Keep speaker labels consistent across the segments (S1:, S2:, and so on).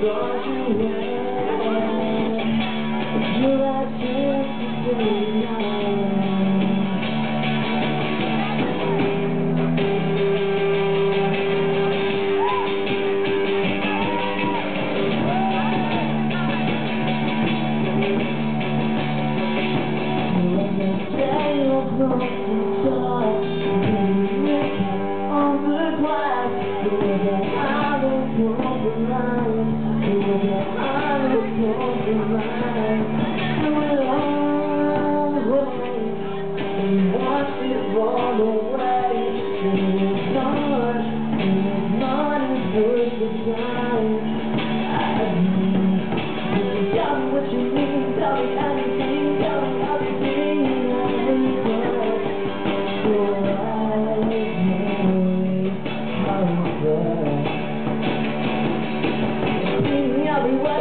S1: thought you were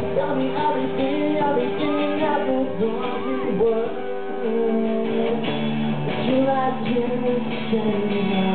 S1: Tell me everything, everything everything you were you